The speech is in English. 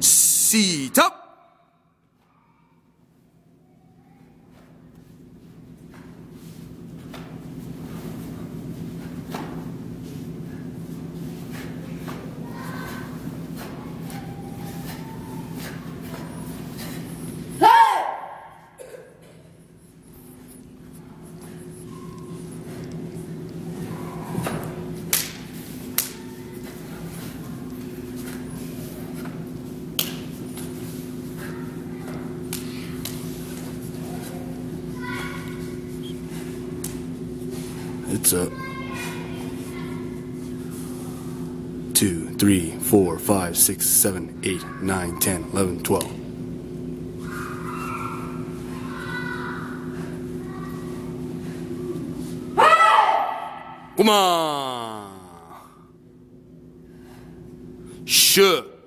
See top. It's up. Two, three, four, five, six, seven, eight, nine, ten, eleven, twelve. Come on. Shook.